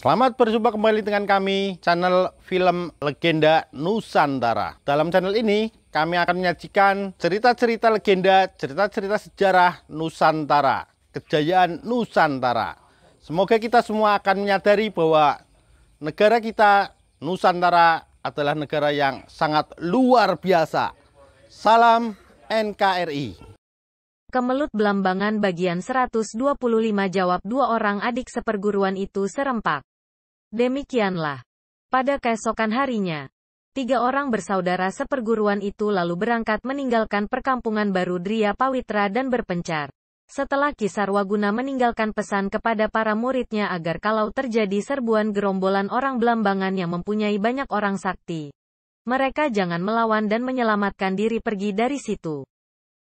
Selamat berjumpa kembali dengan kami, channel film Legenda Nusantara. Dalam channel ini, kami akan menyajikan cerita-cerita legenda, cerita-cerita sejarah Nusantara, kejayaan Nusantara. Semoga kita semua akan menyadari bahwa negara kita, Nusantara, adalah negara yang sangat luar biasa. Salam NKRI. Kemelut Belambangan bagian 125 jawab dua orang adik seperguruan itu serempak. Demikianlah. Pada keesokan harinya, tiga orang bersaudara seperguruan itu lalu berangkat meninggalkan perkampungan baru Dria Pawitra dan berpencar. Setelah Kisar Waguna meninggalkan pesan kepada para muridnya agar kalau terjadi serbuan gerombolan orang Belambangan yang mempunyai banyak orang sakti, mereka jangan melawan dan menyelamatkan diri pergi dari situ.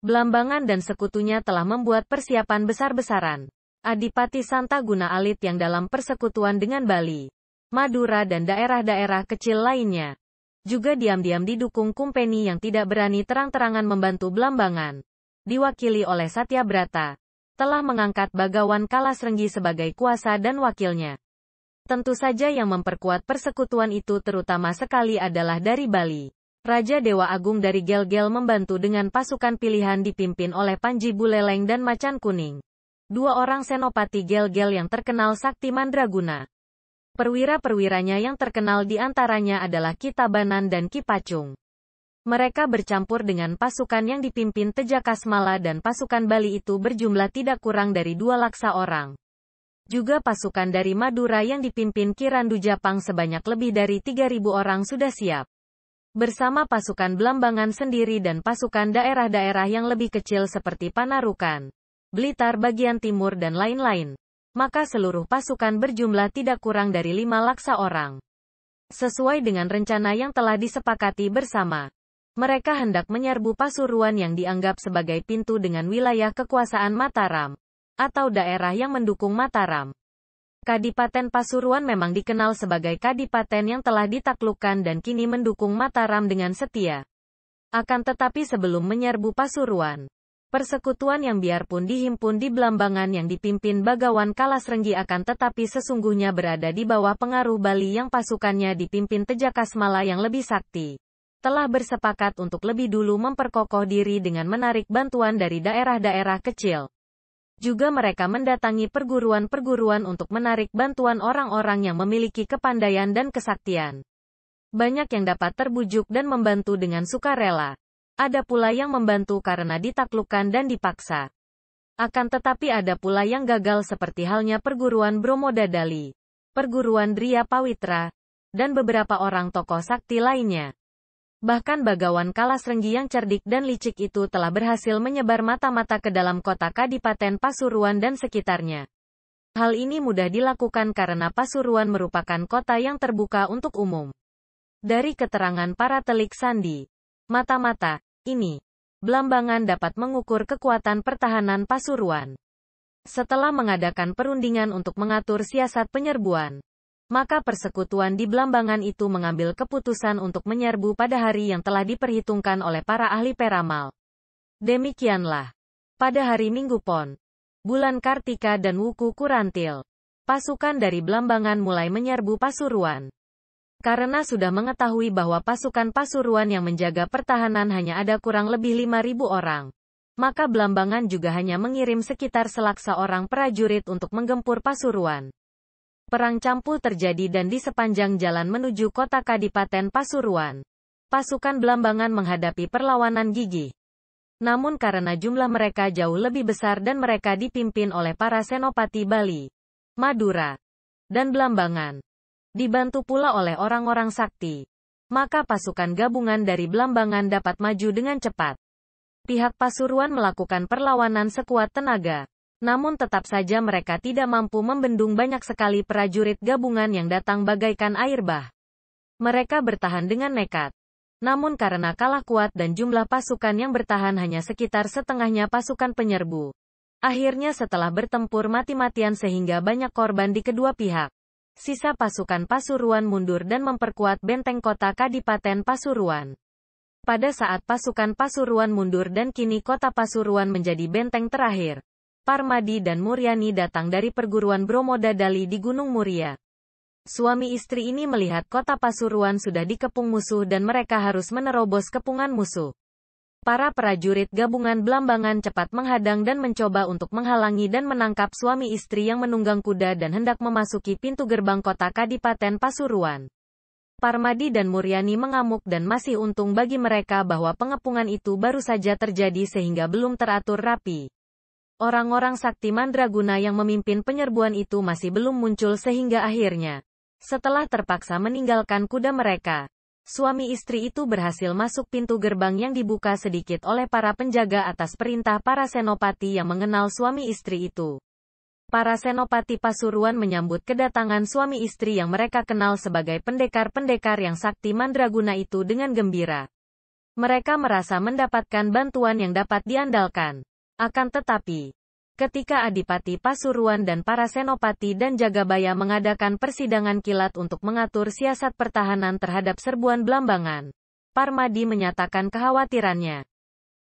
Belambangan dan sekutunya telah membuat persiapan besar-besaran. Adipati Santa Guna Alit yang dalam persekutuan dengan Bali, Madura dan daerah-daerah kecil lainnya. Juga diam-diam didukung kumpeni yang tidak berani terang-terangan membantu Belambangan. Diwakili oleh Satya Brata. Telah mengangkat Bagawan Kalasrenggi sebagai kuasa dan wakilnya. Tentu saja yang memperkuat persekutuan itu terutama sekali adalah dari Bali. Raja Dewa Agung dari Gel-Gel membantu dengan pasukan pilihan dipimpin oleh Panji Buleleng dan Macan Kuning dua orang senopati gel-gel yang terkenal sakti mandraguna. Perwira-perwiranya yang terkenal di antaranya adalah Kitabanan dan Kipacung. Mereka bercampur dengan pasukan yang dipimpin Tejakasmala dan pasukan Bali itu berjumlah tidak kurang dari dua laksa orang. Juga pasukan dari Madura yang dipimpin Kirandu Japang sebanyak lebih dari 3.000 orang sudah siap. Bersama pasukan Belambangan sendiri dan pasukan daerah-daerah yang lebih kecil seperti Panarukan. Blitar bagian timur dan lain-lain. Maka seluruh pasukan berjumlah tidak kurang dari lima laksa orang. Sesuai dengan rencana yang telah disepakati bersama. Mereka hendak menyerbu Pasuruan yang dianggap sebagai pintu dengan wilayah kekuasaan Mataram. Atau daerah yang mendukung Mataram. Kadipaten Pasuruan memang dikenal sebagai kadipaten yang telah ditaklukkan dan kini mendukung Mataram dengan setia. Akan tetapi sebelum menyerbu Pasuruan, Persekutuan yang biarpun dihimpun di Belambangan yang dipimpin Bagawan Kalasrenggi akan tetapi sesungguhnya berada di bawah pengaruh Bali yang pasukannya dipimpin Tejakasmala yang lebih sakti. Telah bersepakat untuk lebih dulu memperkokoh diri dengan menarik bantuan dari daerah-daerah kecil. Juga mereka mendatangi perguruan-perguruan untuk menarik bantuan orang-orang yang memiliki kepandaian dan kesaktian. Banyak yang dapat terbujuk dan membantu dengan sukarela. Ada pula yang membantu karena ditaklukkan dan dipaksa. Akan tetapi ada pula yang gagal seperti halnya perguruan Bromo Dadali, perguruan Dria Pawitra, dan beberapa orang tokoh sakti lainnya. Bahkan Bagawan Kalasrenggi yang cerdik dan licik itu telah berhasil menyebar mata-mata ke dalam kota Kadipaten Pasuruan dan sekitarnya. Hal ini mudah dilakukan karena Pasuruan merupakan kota yang terbuka untuk umum. Dari keterangan para telik sandi, mata-mata, ini, Belambangan dapat mengukur kekuatan pertahanan Pasuruan. Setelah mengadakan perundingan untuk mengatur siasat penyerbuan, maka persekutuan di Belambangan itu mengambil keputusan untuk menyerbu pada hari yang telah diperhitungkan oleh para ahli peramal. Demikianlah. Pada hari Minggu Pon, bulan Kartika dan Wuku Kurantil, pasukan dari Belambangan mulai menyerbu Pasuruan. Karena sudah mengetahui bahwa pasukan Pasuruan yang menjaga pertahanan hanya ada kurang lebih 5.000 orang. Maka Belambangan juga hanya mengirim sekitar selaksa orang prajurit untuk menggempur Pasuruan. Perang campur terjadi dan di sepanjang jalan menuju kota Kadipaten Pasuruan. Pasukan Belambangan menghadapi perlawanan gigih. Namun karena jumlah mereka jauh lebih besar dan mereka dipimpin oleh para senopati Bali, Madura, dan Belambangan, dibantu pula oleh orang-orang sakti. Maka pasukan gabungan dari Belambangan dapat maju dengan cepat. Pihak Pasuruan melakukan perlawanan sekuat tenaga. Namun tetap saja mereka tidak mampu membendung banyak sekali prajurit gabungan yang datang bagaikan air bah. Mereka bertahan dengan nekat. Namun karena kalah kuat dan jumlah pasukan yang bertahan hanya sekitar setengahnya pasukan penyerbu. Akhirnya setelah bertempur mati-matian sehingga banyak korban di kedua pihak sisa pasukan Pasuruan mundur dan memperkuat benteng kota Kadipaten Pasuruan. Pada saat pasukan Pasuruan mundur dan kini kota Pasuruan menjadi benteng terakhir, Parmadi dan Muryani datang dari perguruan Bromo Dadali di Gunung Muria. Suami istri ini melihat kota Pasuruan sudah dikepung musuh dan mereka harus menerobos kepungan musuh. Para prajurit gabungan Belambangan cepat menghadang dan mencoba untuk menghalangi dan menangkap suami istri yang menunggang kuda dan hendak memasuki pintu gerbang kota Kadipaten Pasuruan. Parmadi dan Muryani mengamuk dan masih untung bagi mereka bahwa pengepungan itu baru saja terjadi sehingga belum teratur rapi. Orang-orang sakti mandraguna yang memimpin penyerbuan itu masih belum muncul sehingga akhirnya setelah terpaksa meninggalkan kuda mereka, suami istri itu berhasil masuk pintu gerbang yang dibuka sedikit oleh para penjaga atas perintah para senopati yang mengenal suami istri itu. Para senopati Pasuruan menyambut kedatangan suami istri yang mereka kenal sebagai pendekar-pendekar yang sakti mandraguna itu dengan gembira. Mereka merasa mendapatkan bantuan yang dapat diandalkan. Akan tetapi, ketika Adipati Pasuruan dan para Senopati dan Jagabaya mengadakan persidangan kilat untuk mengatur siasat pertahanan terhadap serbuan Belambangan. Parmadi menyatakan kekhawatirannya.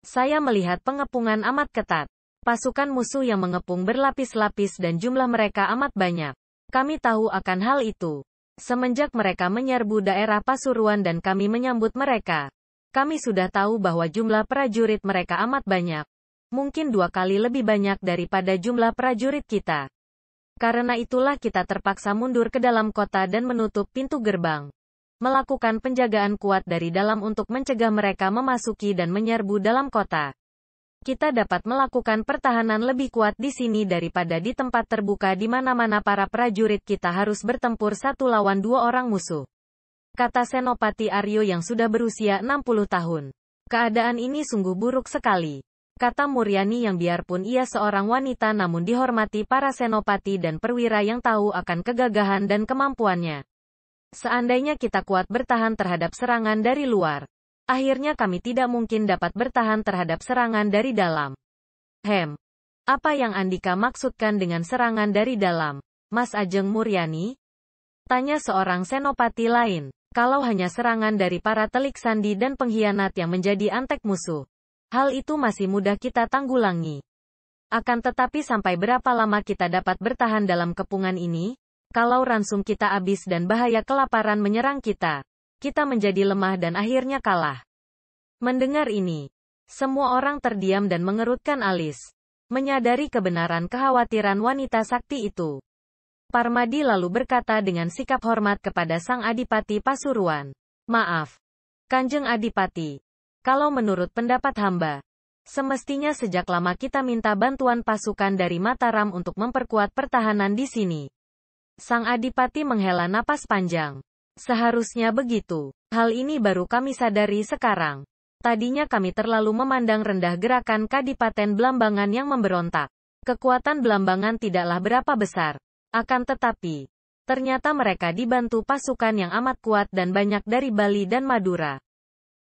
Saya melihat pengepungan amat ketat. Pasukan musuh yang mengepung berlapis-lapis dan jumlah mereka amat banyak. Kami tahu akan hal itu. Semenjak mereka menyerbu daerah Pasuruan dan kami menyambut mereka, kami sudah tahu bahwa jumlah prajurit mereka amat banyak mungkin dua kali lebih banyak daripada jumlah prajurit kita. Karena itulah kita terpaksa mundur ke dalam kota dan menutup pintu gerbang. Melakukan penjagaan kuat dari dalam untuk mencegah mereka memasuki dan menyerbu dalam kota. Kita dapat melakukan pertahanan lebih kuat di sini daripada di tempat terbuka di mana-mana para prajurit kita harus bertempur satu lawan dua orang musuh. Kata Senopati Aryo yang sudah berusia 60 tahun. Keadaan ini sungguh buruk sekali. Kata Muryani yang biarpun ia seorang wanita namun dihormati para senopati dan perwira yang tahu akan kegagahan dan kemampuannya. Seandainya kita kuat bertahan terhadap serangan dari luar, akhirnya kami tidak mungkin dapat bertahan terhadap serangan dari dalam. Hem. Apa yang Andika maksudkan dengan serangan dari dalam, Mas Ajeng Muryani? Tanya seorang senopati lain. Kalau hanya serangan dari para telik sandi dan pengkhianat yang menjadi antek musuh, Hal itu masih mudah kita tanggulangi. Akan tetapi sampai berapa lama kita dapat bertahan dalam kepungan ini? Kalau ransum kita habis dan bahaya kelaparan menyerang kita, kita menjadi lemah dan akhirnya kalah. Mendengar ini, semua orang terdiam dan mengerutkan alis. Menyadari kebenaran kekhawatiran wanita sakti itu. Parmadi lalu berkata dengan sikap hormat kepada Sang Adipati Pasuruan. Maaf. Kanjeng Adipati, kalau menurut pendapat hamba, semestinya sejak lama kita minta bantuan pasukan dari Mataram untuk memperkuat pertahanan di sini. Sang Adipati menghela napas panjang. Seharusnya begitu. Hal ini baru kami sadari sekarang. Tadinya kami terlalu memandang rendah gerakan Kadipaten Belambangan yang memberontak. Kekuatan Belambangan tidaklah berapa besar. Akan tetapi, ternyata mereka dibantu pasukan yang amat kuat dan banyak dari Bali dan Madura.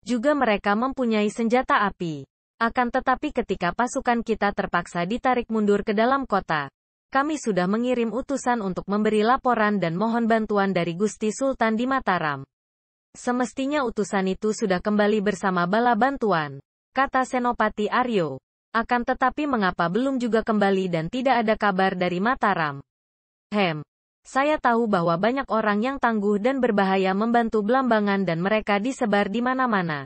Juga mereka mempunyai senjata api. Akan tetapi ketika pasukan kita terpaksa ditarik mundur ke dalam kota, kami sudah mengirim utusan untuk memberi laporan dan mohon bantuan dari Gusti Sultan di Mataram. Semestinya utusan itu sudah kembali bersama bala bantuan, kata Senopati Aryo. Akan tetapi mengapa belum juga kembali dan tidak ada kabar dari Mataram? Hem, saya tahu bahwa banyak orang yang tangguh dan berbahaya membantu Belambangan dan mereka disebar di mana-mana.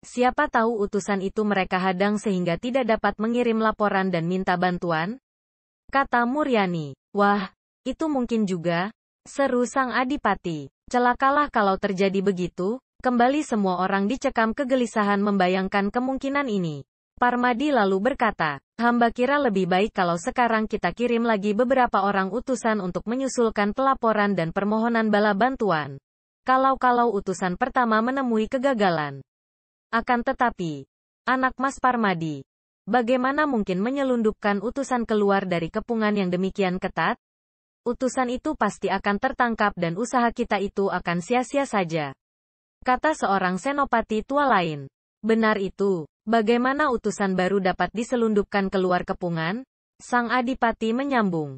Siapa tahu utusan itu mereka hadang sehingga tidak dapat mengirim laporan dan minta bantuan? Kata Muryani. Wah, itu mungkin juga. Seru sang adipati. Celakalah kalau terjadi begitu, kembali semua orang dicekam kegelisahan membayangkan kemungkinan ini. Parmadi lalu berkata, hamba kira lebih baik kalau sekarang kita kirim lagi beberapa orang utusan untuk menyusulkan pelaporan dan permohonan bala bantuan. Kalau-kalau utusan pertama menemui kegagalan. Akan tetapi, anak Mas Parmadi, bagaimana mungkin menyelundupkan utusan keluar dari kepungan yang demikian ketat? Utusan itu pasti akan tertangkap dan usaha kita itu akan sia-sia saja. Kata seorang senopati tua lain. Benar itu, Bagaimana utusan baru dapat diselundupkan keluar kepungan? Sang Adipati menyambung.